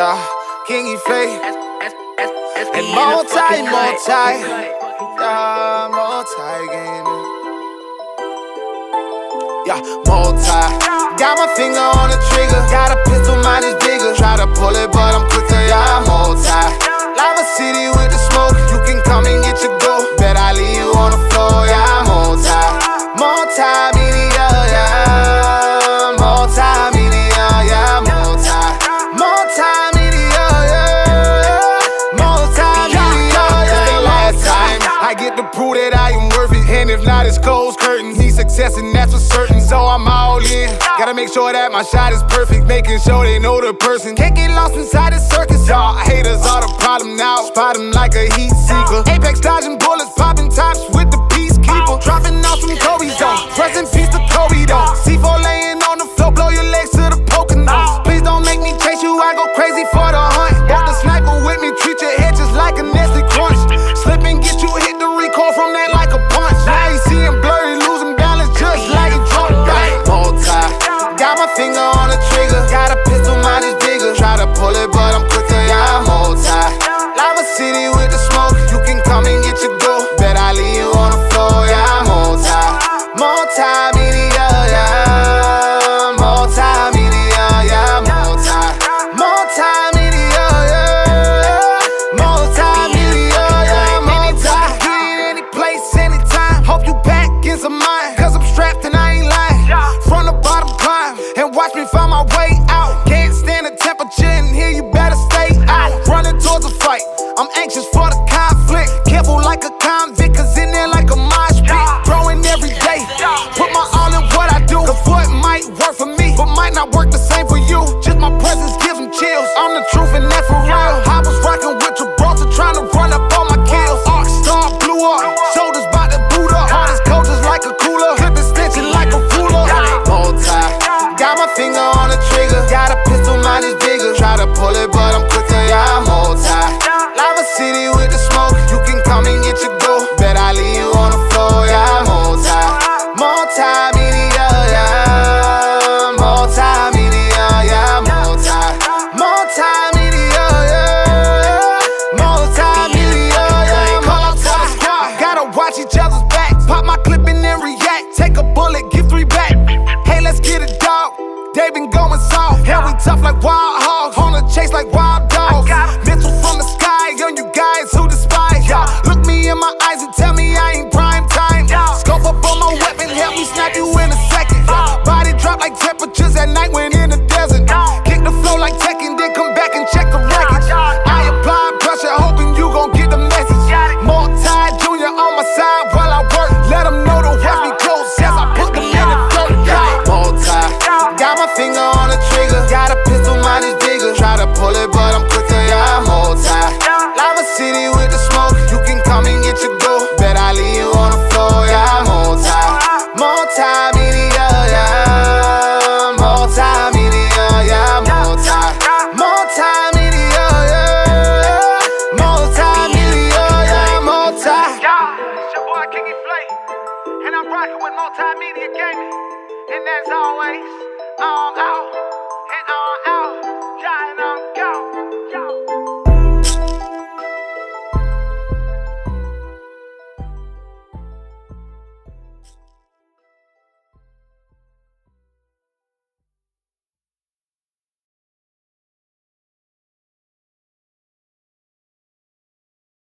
yeah. Kingy Flay. And multi, multi, yeah, multi game. Yeah, multi. Got my finger on the trigger, got a pistol. worth it. And if not, it's closed curtains. Need success, and that's for certain. So I'm all in. Gotta make sure that my shot is perfect. Making sure they know the person. Can't get lost inside the circus. Y'all haters are the problem now. Spot them like a heat seeker. Apex dodging bullets, popping tops. Multimedia Gaming. And as always,